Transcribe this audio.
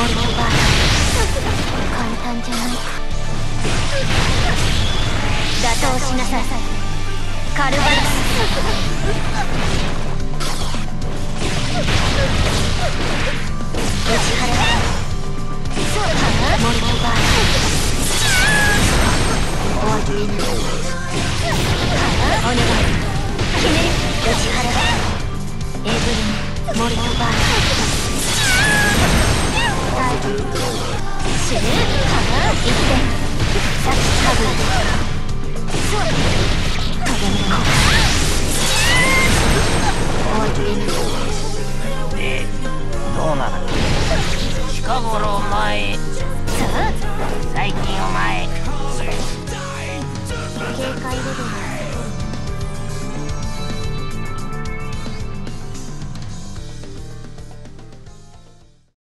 単じゃない打倒しなさいカルバラス打ち払えそうかモルティバー終わりお願い決める打ち払えエブリンモルトバー。近頃お前。最近お前。警戒レベル。